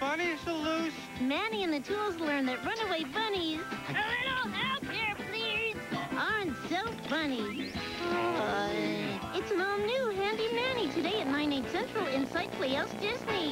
bunnies loose? Manny and the tools learned that runaway bunnies, a little help here, please, aren't so funny. Uh, it's an all-new Handy Manny today at 9, 8 Central inside Playhouse Disney.